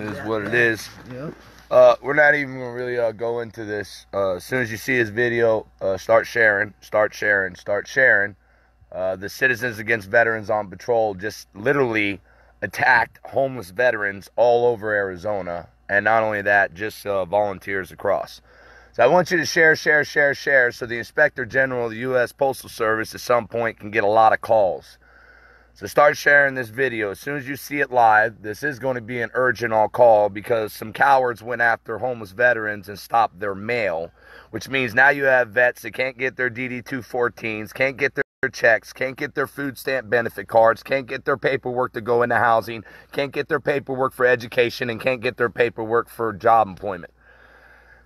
is what it is. Yeah. Uh, we're not even gonna really uh, go into this. Uh, as soon as you see his video, uh, start sharing, start sharing, start sharing. Uh, the Citizens Against Veterans on Patrol just literally attacked homeless veterans all over Arizona, and not only that, just uh, volunteers across. So I want you to share, share, share, share, so the Inspector General of the U.S. Postal Service at some point can get a lot of calls. So start sharing this video. As soon as you see it live, this is going to be an urgent all call because some cowards went after homeless veterans and stopped their mail, which means now you have vets that can't get their DD 214s, can't get their checks, can't get their food stamp benefit cards, can't get their paperwork to go into housing, can't get their paperwork for education, and can't get their paperwork for job employment.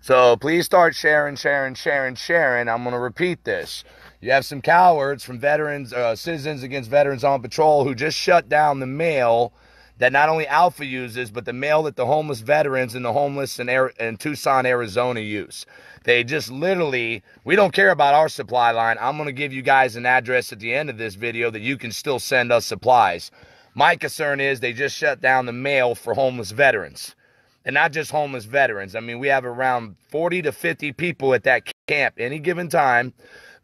So please start sharing, sharing, sharing, sharing. I'm going to repeat this. You have some cowards from veterans, uh, Citizens Against Veterans on Patrol who just shut down the mail that not only Alpha uses, but the mail that the homeless veterans and the homeless in, Air, in Tucson, Arizona use. They just literally, we don't care about our supply line. I'm going to give you guys an address at the end of this video that you can still send us supplies. My concern is they just shut down the mail for homeless veterans and not just homeless veterans. I mean, we have around 40 to 50 people at that camp any given time.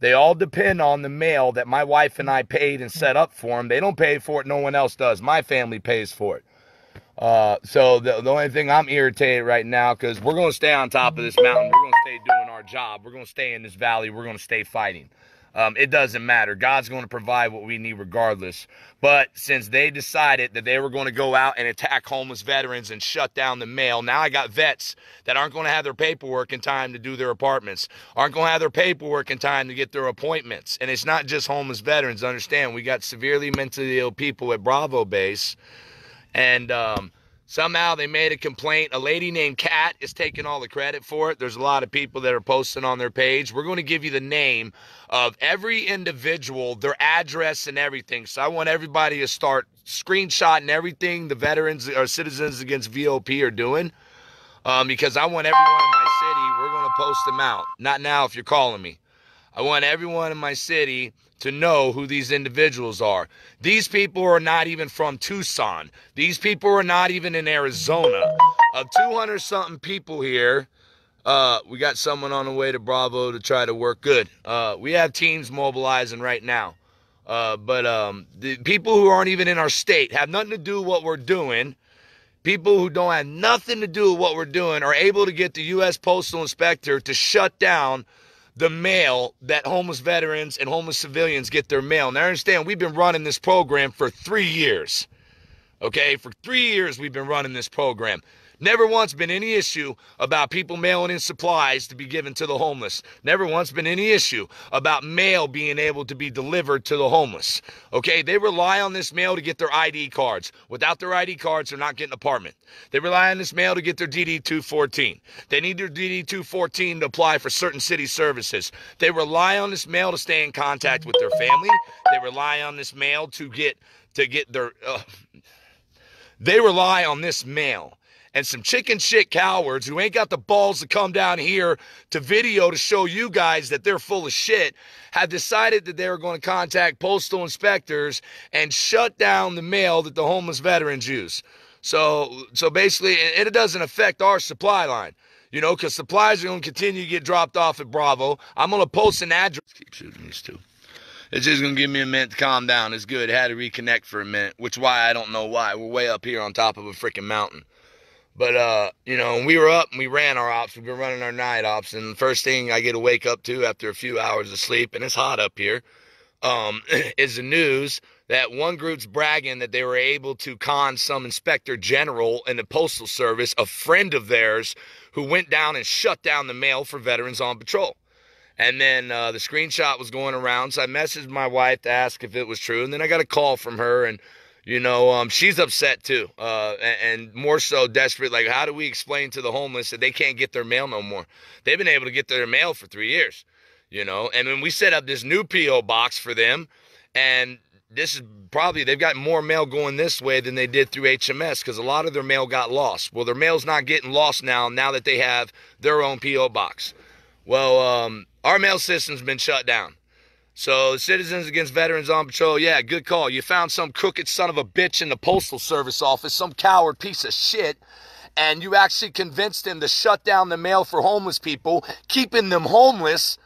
They all depend on the mail that my wife and I paid and set up for them. They don't pay for it, no one else does. My family pays for it. Uh, so the, the only thing I'm irritated right now, because we're going to stay on top of this mountain. We're going to stay doing our job. We're going to stay in this valley. We're going to stay fighting. Um, it doesn't matter. God's going to provide what we need regardless. But since they decided that they were going to go out and attack homeless veterans and shut down the mail, now I got vets that aren't going to have their paperwork in time to do their apartments, aren't going to have their paperwork in time to get their appointments. And it's not just homeless veterans. Understand, we got severely mentally ill people at Bravo Base. And, um, Somehow they made a complaint. A lady named Kat is taking all the credit for it. There's a lot of people that are posting on their page. We're going to give you the name of every individual, their address, and everything. So I want everybody to start screenshotting everything the veterans or citizens against VOP are doing. Um, because I want everyone in my city, we're going to post them out. Not now if you're calling me. I want everyone in my city to know who these individuals are. These people are not even from Tucson. These people are not even in Arizona. Of 200 something people here, uh, we got someone on the way to Bravo to try to work good. Uh, we have teams mobilizing right now. Uh, but um, the people who aren't even in our state have nothing to do with what we're doing. People who don't have nothing to do with what we're doing are able to get the U.S. Postal Inspector to shut down the mail that homeless veterans and homeless civilians get their mail. Now, understand, we've been running this program for three years. Okay, for three years we've been running this program. Never once been any issue about people mailing in supplies to be given to the homeless. Never once been any issue about mail being able to be delivered to the homeless. Okay, they rely on this mail to get their ID cards. Without their ID cards, they're not getting an apartment. They rely on this mail to get their DD 214. They need their DD 214 to apply for certain city services. They rely on this mail to stay in contact with their family. They rely on this mail to get to get their. Uh, they rely on this mail and some chicken shit cowards who ain't got the balls to come down here to video to show you guys that they're full of shit have decided that they were going to contact postal inspectors and shut down the mail that the homeless veterans use. So, so basically, it doesn't affect our supply line, you know, because supplies are going to continue to get dropped off at Bravo. I'm going to post an address. Keep shooting these two. It's just gonna give me a minute to calm down. It's good. I had to reconnect for a minute, which why I don't know why. We're way up here on top of a freaking mountain. But uh, you know, we were up and we ran our ops. We've been running our night ops, and the first thing I get to wake up to after a few hours of sleep, and it's hot up here, um, is the news that one group's bragging that they were able to con some inspector general in the postal service, a friend of theirs, who went down and shut down the mail for veterans on patrol. And then uh, the screenshot was going around, so I messaged my wife to ask if it was true, and then I got a call from her and you know, um, she's upset too, uh, and, and, more so desperate. Like, how do we explain to the homeless that they can't get their mail no more? They've been able to get their mail for three years, you know. And then we set up this new PO box for them, and this is probably they've got more mail going this way than they did through HMS because a lot of their mail got lost. Well, their mail's not getting lost now. Now that they have their own PO box. Well, um, our mail system's been shut down. So, Citizens Against Veterans on Patrol, yeah, good call. You found some crooked son of a bitch in the Postal Service office, some coward piece of shit, and you actually convinced him to shut down the mail for homeless people, keeping them homeless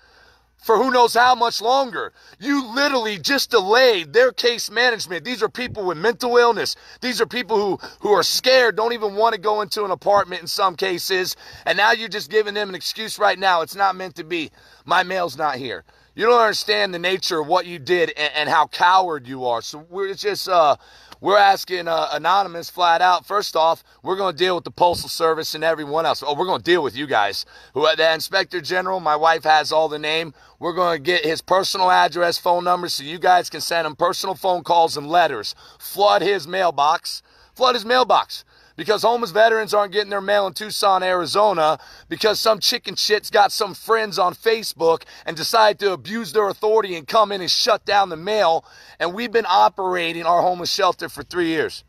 for who knows how much longer. You literally just delayed their case management. These are people with mental illness. These are people who, who are scared, don't even want to go into an apartment in some cases. And now you're just giving them an excuse right now. It's not meant to be. My mail's not here. You don't understand the nature of what you did and, and how coward you are. So we're just uh, we're asking uh, anonymous flat out. First off, we're going to deal with the postal service and everyone else. Oh, we're going to deal with you guys. Who the inspector general? My wife has all the name. We're going to get his personal address, phone number, so you guys can send him personal phone calls and letters. Flood his mailbox. Flood his mailbox because homeless veterans aren't getting their mail in Tucson, Arizona, because some chicken shit's got some friends on Facebook and decided to abuse their authority and come in and shut down the mail. And we've been operating our homeless shelter for three years.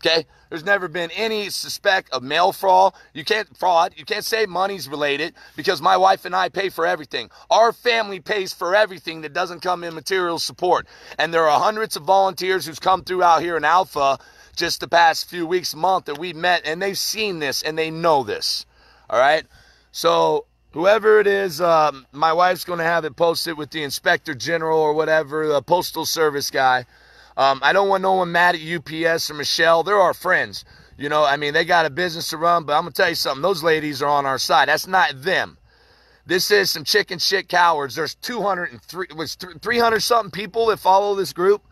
Okay? There's never been any suspect of mail fraud. You can't fraud. You can't say money's related because my wife and I pay for everything. Our family pays for everything that doesn't come in material support. And there are hundreds of volunteers who's come through out here in Alpha just the past few weeks, month that we met, and they've seen this and they know this. All right. So whoever it is, um, my wife's going to have it posted with the inspector general or whatever, the postal service guy. Um, I don't want no one mad at UPS or Michelle. They're our friends. You know, I mean, they got a business to run, but I'm going to tell you something. Those ladies are on our side. That's not them. This is some chicken shit cowards. There's 203, was 300 something people that follow this group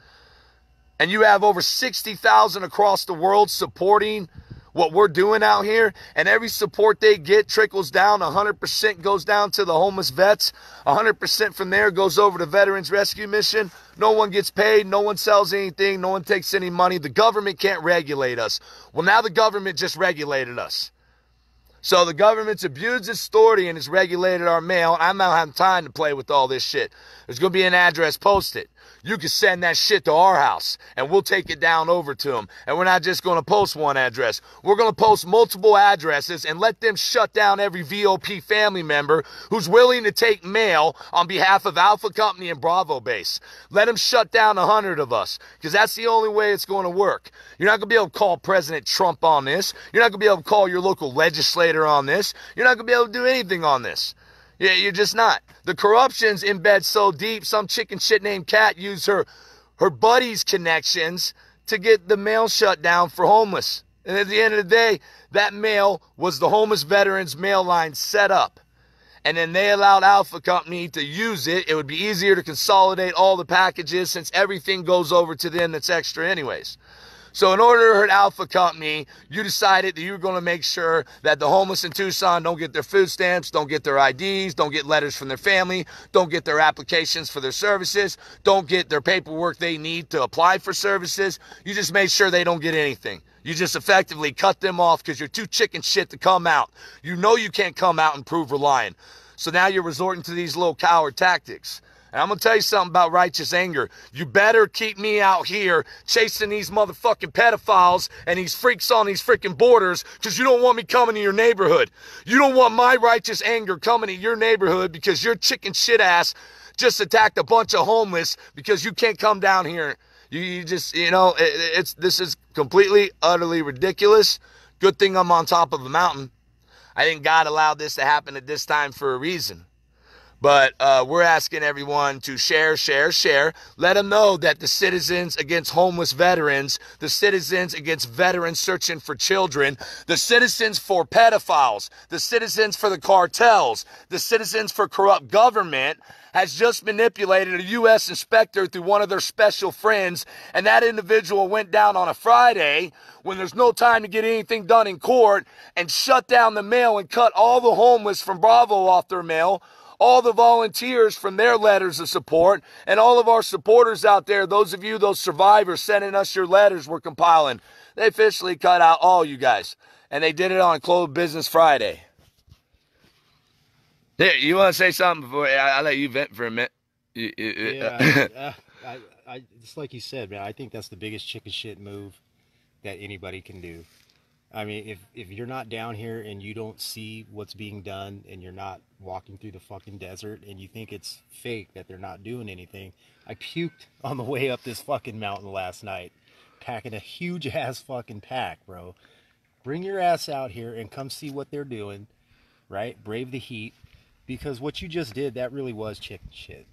and you have over 60,000 across the world supporting what we're doing out here, and every support they get trickles down. 100% goes down to the homeless vets. 100% from there goes over to Veterans Rescue Mission. No one gets paid. No one sells anything. No one takes any money. The government can't regulate us. Well, now the government just regulated us. So the government's abused its authority and has regulated our mail. I'm not having time to play with all this shit. There's going to be an address posted you can send that shit to our house and we'll take it down over to them. And we're not just going to post one address. We're going to post multiple addresses and let them shut down every VOP family member who's willing to take mail on behalf of Alpha Company and Bravo Base. Let them shut down a hundred of us because that's the only way it's going to work. You're not going to be able to call President Trump on this. You're not going to be able to call your local legislator on this. You're not going to be able to do anything on this. Yeah, you're just not. The corruption's in bed so deep, some chicken shit named Cat used her her buddy's connections to get the mail shut down for homeless. And at the end of the day, that mail was the homeless veterans mail line set up. And then they allowed Alpha Company to use it. It would be easier to consolidate all the packages since everything goes over to them that's extra anyways. So in order to hurt Alpha Company, you decided that you were going to make sure that the homeless in Tucson don't get their food stamps, don't get their IDs, don't get letters from their family, don't get their applications for their services, don't get their paperwork they need to apply for services. You just made sure they don't get anything. You just effectively cut them off because you're too chicken shit to come out. You know you can't come out and prove relying. So now you're resorting to these little coward tactics. And I'm going to tell you something about righteous anger. You better keep me out here chasing these motherfucking pedophiles and these freaks on these freaking borders because you don't want me coming to your neighborhood. You don't want my righteous anger coming to your neighborhood because your chicken shit ass just attacked a bunch of homeless because you can't come down here. You, you just, you know, it, it's this is completely, utterly ridiculous. Good thing I'm on top of a mountain. I think God allowed this to happen at this time for a reason. But uh, we're asking everyone to share, share, share. Let them know that the citizens against homeless veterans, the citizens against veterans searching for children, the citizens for pedophiles, the citizens for the cartels, the citizens for corrupt government has just manipulated a U.S. inspector through one of their special friends, and that individual went down on a Friday when there's no time to get anything done in court and shut down the mail and cut all the homeless from Bravo off their mail all the volunteers from their letters of support, and all of our supporters out there, those of you, those survivors sending us your letters, we're compiling. They officially cut out all you guys. And they did it on Closed Business Friday. Here, you want to say something before I, will let you vent for a minute? yeah, uh, I, I, just like you said, man, I think that's the biggest chicken shit move that anybody can do. I mean, if if you're not down here and you don't see what's being done, and you're not walking through the fucking desert, and you think it's fake that they're not doing anything, I puked on the way up this fucking mountain last night, packing a huge ass fucking pack, bro. Bring your ass out here and come see what they're doing, right? Brave the heat, because what you just did, that really was chicken shit.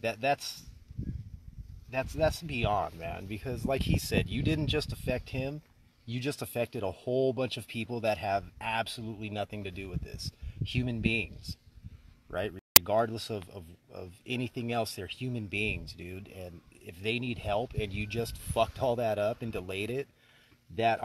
That that's that's that's beyond, man. Because like he said, you didn't just affect him you just affected a whole bunch of people that have absolutely nothing to do with this. Human beings, right? Regardless of, of, of anything else, they're human beings, dude. And if they need help and you just fucked all that up and delayed it, that